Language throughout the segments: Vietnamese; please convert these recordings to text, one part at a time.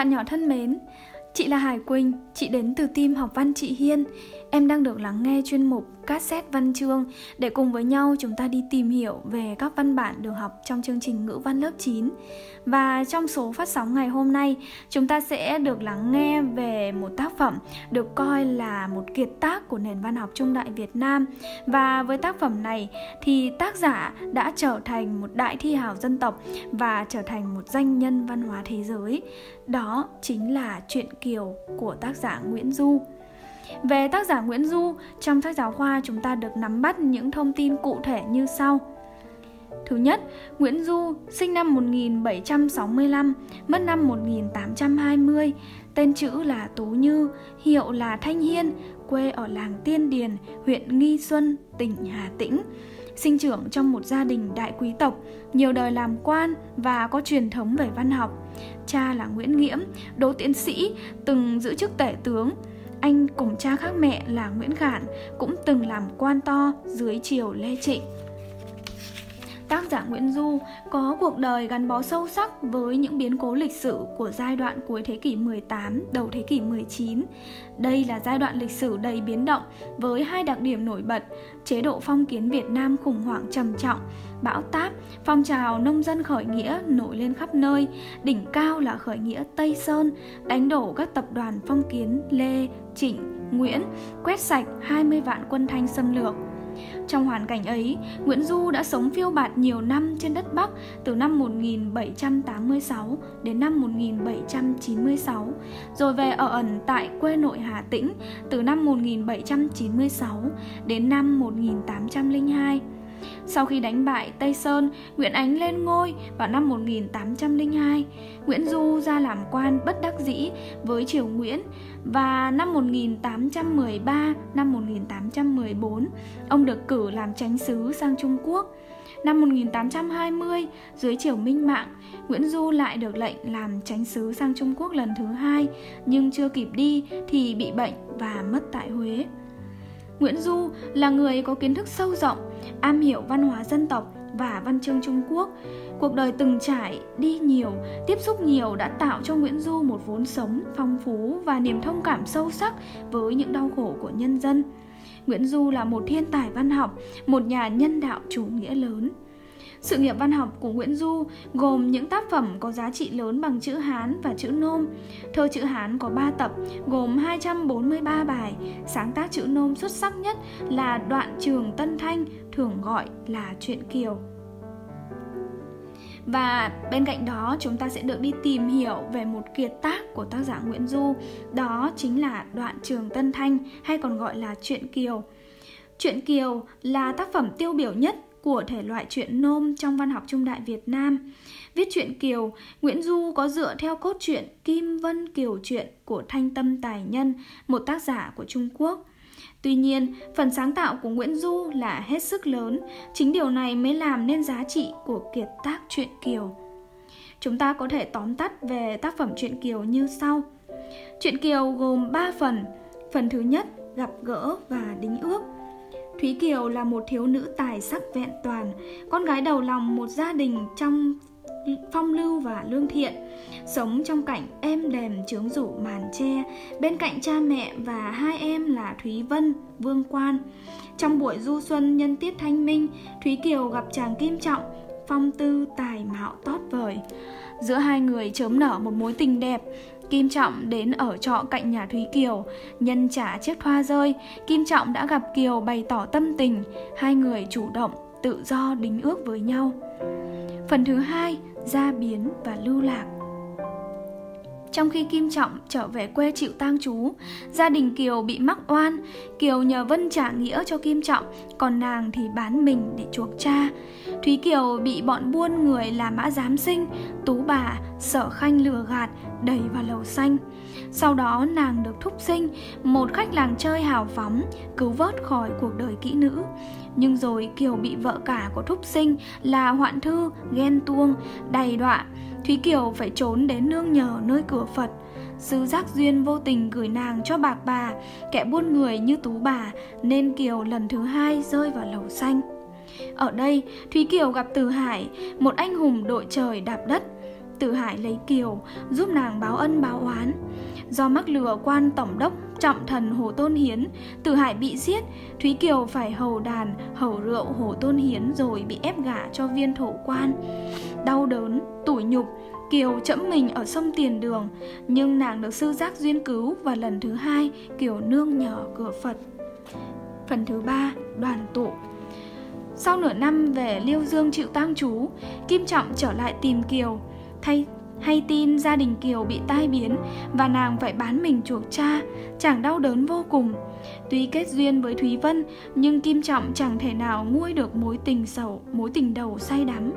Bạn nhỏ thân mến, chị là Hải Quỳnh, chị đến từ team học văn chị Hiên. Em đang được lắng nghe chuyên mục cassette văn chương để cùng với nhau chúng ta đi tìm hiểu về các văn bản được học trong chương trình ngữ văn lớp 9. Và trong số phát sóng ngày hôm nay, chúng ta sẽ được lắng nghe về một tác phẩm được coi là một kiệt tác của nền văn học trung đại Việt Nam. Và với tác phẩm này thì tác giả đã trở thành một đại thi hào dân tộc và trở thành một danh nhân văn hóa thế giới. Đó chính là truyện Kiều của tác giả Nguyễn Du. Về tác giả Nguyễn Du, trong sách giáo khoa chúng ta được nắm bắt những thông tin cụ thể như sau. Thứ nhất, Nguyễn Du sinh năm 1765, mất năm 1820, tên chữ là Tú Như, hiệu là Thanh Hiên, quê ở làng Tiên Điền, huyện Nghi Xuân, tỉnh Hà Tĩnh. Sinh trưởng trong một gia đình đại quý tộc, nhiều đời làm quan và có truyền thống về văn học. Cha là Nguyễn Nghiễm, đỗ tiến sĩ, từng giữ chức tể tướng, anh cùng cha khác mẹ là Nguyễn Khản cũng từng làm quan to dưới triều Lê Trịnh. Tác giả Nguyễn Du có cuộc đời gắn bó sâu sắc với những biến cố lịch sử của giai đoạn cuối thế kỷ 18, đầu thế kỷ 19. Đây là giai đoạn lịch sử đầy biến động với hai đặc điểm nổi bật, chế độ phong kiến Việt Nam khủng hoảng trầm trọng, bão táp, phong trào nông dân khởi nghĩa nổi lên khắp nơi, đỉnh cao là khởi nghĩa Tây Sơn, đánh đổ các tập đoàn phong kiến Lê, Trịnh, Nguyễn, quét sạch 20 vạn quân Thanh xâm lược. Trong hoàn cảnh ấy, Nguyễn Du đã sống phiêu bạt nhiều năm trên đất Bắc từ năm 1786 đến năm 1796, rồi về ở ẩn tại quê nội Hà Tĩnh từ năm 1796 đến năm 1802. Sau khi đánh bại Tây Sơn, Nguyễn Ánh lên ngôi vào năm 1802. Nguyễn Du ra làm quan bất đắc dĩ với triều Nguyễn và năm 1813, năm 1814, ông được cử làm chánh sứ sang Trung Quốc. Năm 1820, dưới triều Minh Mạng, Nguyễn Du lại được lệnh làm chánh sứ sang Trung Quốc lần thứ hai, nhưng chưa kịp đi thì bị bệnh và mất tại Huế. Nguyễn Du là người có kiến thức sâu rộng, am hiểu văn hóa dân tộc và văn chương Trung Quốc. Cuộc đời từng trải, đi nhiều, tiếp xúc nhiều đã tạo cho Nguyễn Du một vốn sống phong phú và niềm thông cảm sâu sắc với những đau khổ của nhân dân. Nguyễn Du là một thiên tài văn học, một nhà nhân đạo chủ nghĩa lớn. Sự nghiệp văn học của Nguyễn Du gồm những tác phẩm có giá trị lớn bằng chữ Hán và chữ Nôm. Thơ chữ Hán có 3 tập, gồm 243 bài. Sáng tác chữ Nôm xuất sắc nhất là Đoạn Trường Tân Thanh, thường gọi là Truyện Kiều. Và bên cạnh đó chúng ta sẽ được đi tìm hiểu về một kiệt tác của tác giả Nguyễn Du Đó chính là Đoạn Trường Tân Thanh hay còn gọi là Truyện Kiều Truyện Kiều là tác phẩm tiêu biểu nhất của thể loại truyện nôm trong văn học trung đại Việt Nam. Viết truyện Kiều, Nguyễn Du có dựa theo cốt truyện Kim Vân Kiều truyện của Thanh Tâm Tài Nhân, một tác giả của Trung Quốc. Tuy nhiên, phần sáng tạo của Nguyễn Du là hết sức lớn, chính điều này mới làm nên giá trị của kiệt tác truyện Kiều. Chúng ta có thể tóm tắt về tác phẩm truyện Kiều như sau. Truyện Kiều gồm 3 phần. Phần thứ nhất, gặp gỡ và đính ước. Thúy Kiều là một thiếu nữ tài sắc vẹn toàn, con gái đầu lòng một gia đình trong phong lưu và lương thiện, sống trong cảnh êm đềm trướng rủ màn tre, bên cạnh cha mẹ và hai em là Thúy Vân, Vương Quan. Trong buổi du xuân nhân tiết thanh minh, Thúy Kiều gặp chàng Kim Trọng, phong tư tài mạo tót vời. Giữa hai người chớm nở một mối tình đẹp, Kim Trọng đến ở trọ cạnh nhà Thúy Kiều, nhân trả chiếc thoa rơi, Kim Trọng đã gặp Kiều bày tỏ tâm tình, hai người chủ động, tự do đính ước với nhau. Phần thứ hai, gia biến và lưu lạc. Trong khi Kim Trọng trở về quê chịu tang chú, gia đình Kiều bị mắc oan, Kiều nhờ Vân trả nghĩa cho Kim Trọng, còn nàng thì bán mình để chuộc cha. Thúy Kiều bị bọn buôn người là mã giám sinh, tú bà, sở khanh lừa gạt, đẩy vào lầu xanh. Sau đó nàng được thúc sinh, một khách làng chơi hào phóng, cứu vớt khỏi cuộc đời kỹ nữ. Nhưng rồi Kiều bị vợ cả của thúc sinh là Hoạn Thư, ghen tuông, đầy đọa. Thúy Kiều phải trốn đến nương nhờ nơi cửa Phật. Sư giác duyên vô tình gửi nàng cho bạc bà, kẻ buôn người như tú bà, nên Kiều lần thứ hai rơi vào lầu xanh. Ở đây, Thúy Kiều gặp Từ Hải, một anh hùng đội trời đạp đất. Từ Hải lấy Kiều, giúp nàng báo ân báo oán. Do mắc lừa quan tổng đốc trọng thần Hồ Tôn Hiến, Từ Hải bị giết, Thúy Kiều phải hầu đàn, hầu rượu Hồ Tôn Hiến rồi bị ép gả cho viên thổ quan. Đau đớn, tủi nhục, Kiều chẫm mình ở sông Tiền Đường, nhưng nàng được sư giác duyên cứu và lần thứ hai Kiều nương nhờ cửa Phật. Phần thứ ba, đoàn tụ. Sau nửa năm về Liêu Dương chịu tang chú, Kim Trọng trở lại tìm Kiều, thay hay tin gia đình Kiều bị tai biến và nàng phải bán mình chuộc cha, chàng đau đớn vô cùng. Tuy kết duyên với Thúy Vân, nhưng Kim Trọng chẳng thể nào nguôi được mối tình sầu, mối tình đầu say đắm.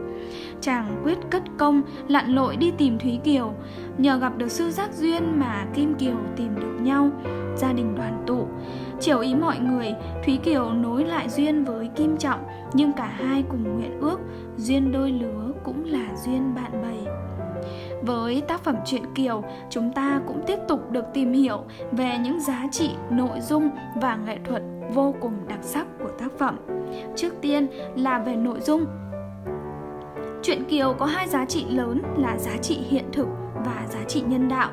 Chàng quyết cất công, lặn lội đi tìm Thúy Kiều. Nhờ gặp được sư giác duyên mà Kim Kiều tìm được nhau, gia đình đoàn tụ. Chiều ý mọi người, Thúy Kiều nối lại duyên với Kim Trọng, nhưng cả hai cùng nguyện ước, duyên đôi lứa cũng là duyên bạn bè. Với tác phẩm truyện Kiều, chúng ta cũng tiếp tục được tìm hiểu về những giá trị, nội dung và nghệ thuật vô cùng đặc sắc của tác phẩm. Trước tiên là về nội dung. Truyện Kiều có hai giá trị lớn là giá trị hiện thực và giá trị nhân đạo.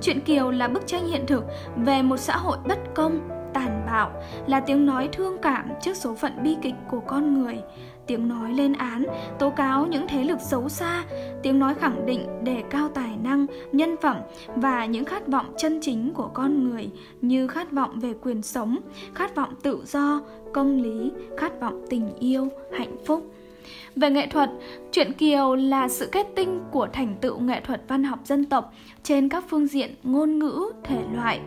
Truyện Kiều là bức tranh hiện thực về một xã hội bất công, tàn bạo, là tiếng nói thương cảm trước số phận bi kịch của con người, tiếng nói lên án, tố cáo những thế lực xấu xa, tiếng nói khẳng định đề cao tài năng, nhân phẩm và những khát vọng chân chính của con người như khát vọng về quyền sống, khát vọng tự do, công lý, khát vọng tình yêu, hạnh phúc. Về nghệ thuật, truyện Kiều là sự kết tinh của thành tựu nghệ thuật văn học dân tộc trên các phương diện ngôn ngữ, thể loại.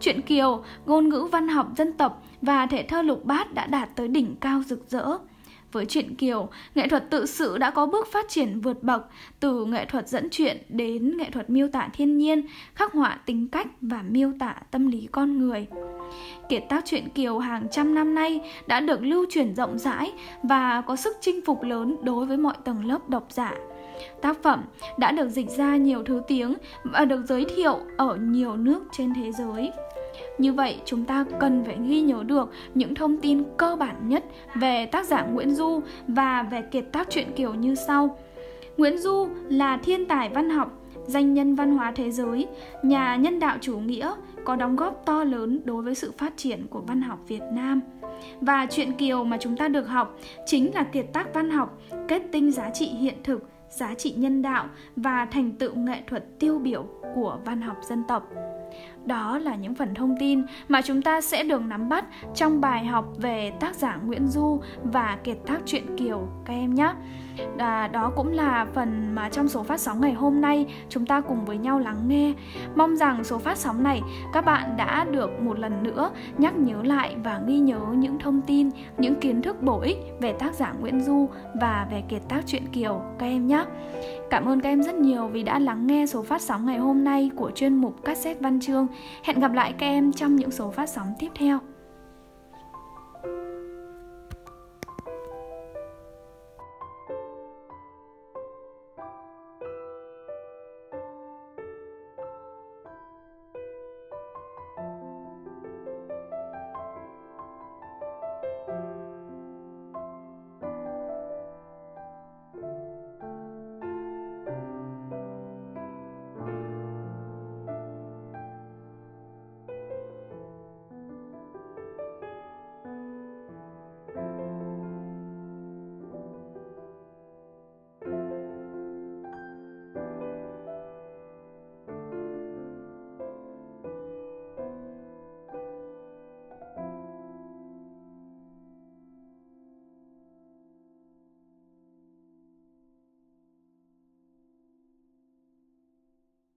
Truyện Kiều, ngôn ngữ văn học dân tộc và thể thơ lục bát đã đạt tới đỉnh cao rực rỡ. Với truyện Kiều, nghệ thuật tự sự đã có bước phát triển vượt bậc từ nghệ thuật dẫn truyện đến nghệ thuật miêu tả thiên nhiên, khắc họa tính cách và miêu tả tâm lý con người. Kiệt tác truyện Kiều hàng trăm năm nay đã được lưu truyền rộng rãi và có sức chinh phục lớn đối với mọi tầng lớp độc giả. Tác phẩm đã được dịch ra nhiều thứ tiếng và được giới thiệu ở nhiều nước trên thế giới. Như vậy, chúng ta cần phải ghi nhớ được những thông tin cơ bản nhất về tác giả Nguyễn Du và về kiệt tác truyện Kiều như sau. Nguyễn Du là thiên tài văn học, danh nhân văn hóa thế giới, nhà nhân đạo chủ nghĩa, có đóng góp to lớn đối với sự phát triển của văn học Việt Nam. Và truyện Kiều mà chúng ta được học chính là kiệt tác văn học, kết tinh giá trị hiện thực, giá trị nhân đạo và thành tựu nghệ thuật tiêu biểu của văn học dân tộc. Đó là những phần thông tin mà chúng ta sẽ được nắm bắt trong bài học về tác giả Nguyễn Du và kiệt tác truyện Kiều các em nhé. À, đó cũng là phần mà trong số phát sóng ngày hôm nay chúng ta cùng với nhau lắng nghe. Mong rằng số phát sóng này các bạn đã được một lần nữa nhắc nhớ lại và ghi nhớ những thông tin, những kiến thức bổ ích về tác giả Nguyễn Du và về kiệt tác truyện Kiều các em nhé. Cảm ơn các em rất nhiều vì đã lắng nghe số phát sóng ngày hôm nay của chuyên mục cassette văn chương. Hẹn gặp lại các em trong những số phát sóng tiếp theo.